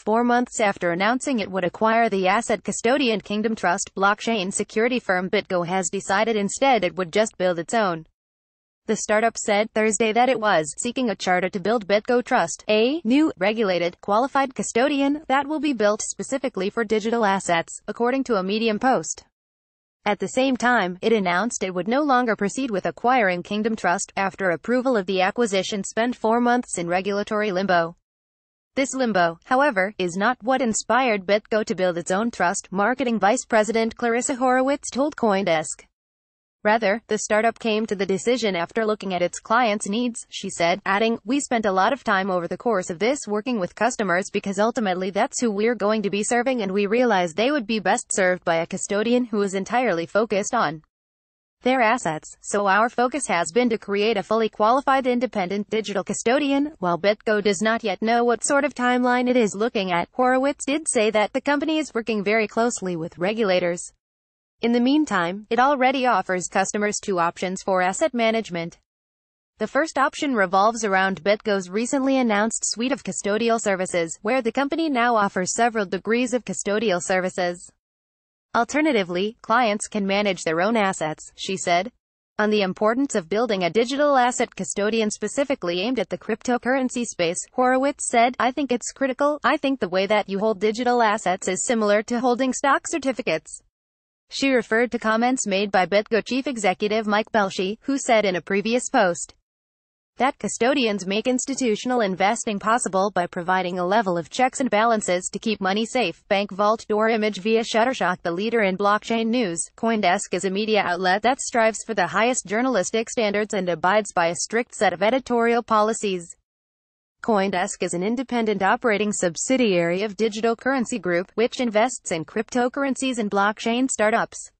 four months after announcing it would acquire the asset custodian Kingdom Trust, blockchain security firm BitGo has decided instead it would just build its own. The startup said Thursday that it was seeking a charter to build BitGo Trust, a new, regulated, qualified custodian that will be built specifically for digital assets, according to a Medium post. At the same time, it announced it would no longer proceed with acquiring Kingdom Trust, after approval of the acquisition spent four months in regulatory limbo. This limbo, however, is not what inspired BitGo to build its own trust, marketing vice president Clarissa Horowitz told Coindesk. Rather, the startup came to the decision after looking at its clients' needs, she said, adding, We spent a lot of time over the course of this working with customers because ultimately that's who we're going to be serving and we realized they would be best served by a custodian who is entirely focused on their assets, so our focus has been to create a fully qualified independent digital custodian, while BitGo does not yet know what sort of timeline it is looking at. Horowitz did say that the company is working very closely with regulators. In the meantime, it already offers customers two options for asset management. The first option revolves around BitGo's recently announced suite of custodial services, where the company now offers several degrees of custodial services. Alternatively, clients can manage their own assets, she said. On the importance of building a digital asset custodian specifically aimed at the cryptocurrency space, Horowitz said, I think it's critical. I think the way that you hold digital assets is similar to holding stock certificates. She referred to comments made by BitGo chief executive Mike Belshe, who said in a previous post that custodians make institutional investing possible by providing a level of checks and balances to keep money safe. Bank Vault Door Image via Shutterstock The leader in blockchain news, Coindesk is a media outlet that strives for the highest journalistic standards and abides by a strict set of editorial policies. Coindesk is an independent operating subsidiary of Digital Currency Group, which invests in cryptocurrencies and blockchain startups.